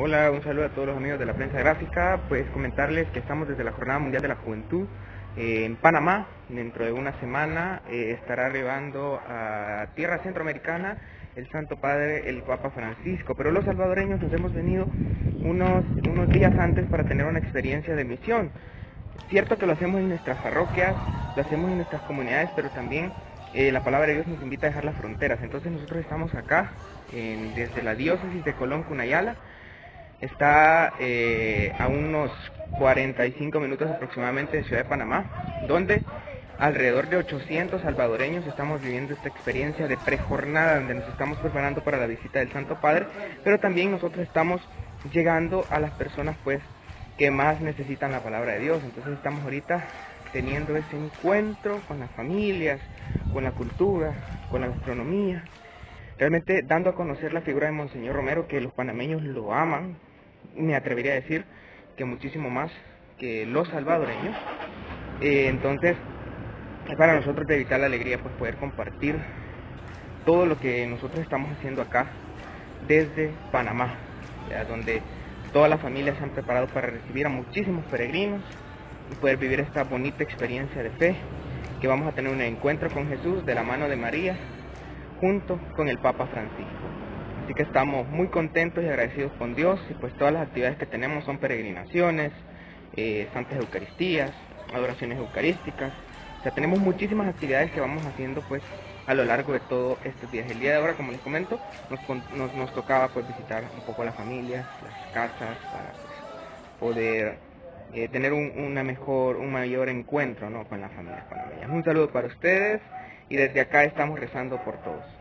Hola, un saludo a todos los amigos de la prensa gráfica. Pues comentarles que estamos desde la Jornada Mundial de la Juventud eh, en Panamá. Dentro de una semana eh, estará arribando a tierra centroamericana el Santo Padre, el Papa Francisco. Pero los salvadoreños nos hemos venido unos, unos días antes para tener una experiencia de misión. Cierto que lo hacemos en nuestras parroquias, lo hacemos en nuestras comunidades, pero también eh, la palabra de Dios nos invita a dejar las fronteras. Entonces nosotros estamos acá, desde la diócesis de Colón, Cunayala, está eh, a unos 45 minutos aproximadamente de Ciudad de Panamá, donde alrededor de 800 salvadoreños estamos viviendo esta experiencia de prejornada, donde nos estamos preparando para la visita del Santo Padre, pero también nosotros estamos llegando a las personas pues que más necesitan la palabra de Dios. Entonces estamos ahorita teniendo ese encuentro con las familias, con la cultura, con la gastronomía, realmente dando a conocer la figura de Monseñor Romero, que los panameños lo aman, me atrevería a decir que muchísimo más que los salvadoreños. Eh, entonces, es para nosotros de vital alegría pues poder compartir todo lo que nosotros estamos haciendo acá desde Panamá, donde todas las familias se han preparado para recibir a muchísimos peregrinos y poder vivir esta bonita experiencia de fe, que vamos a tener un encuentro con Jesús de la mano de María, junto con el Papa Francisco. Así que estamos muy contentos y agradecidos con Dios y pues todas las actividades que tenemos son peregrinaciones, eh, santas eucaristías, adoraciones eucarísticas. O sea, tenemos muchísimas actividades que vamos haciendo pues a lo largo de todos estos días. El día de ahora, como les comento, nos, nos, tocaba pues visitar un poco las familias, las casas, para pues, poder eh, tener un, una mejor, un mayor encuentro ¿no? con las familias panameñas. Un saludo para ustedes y desde acá estamos rezando por todos.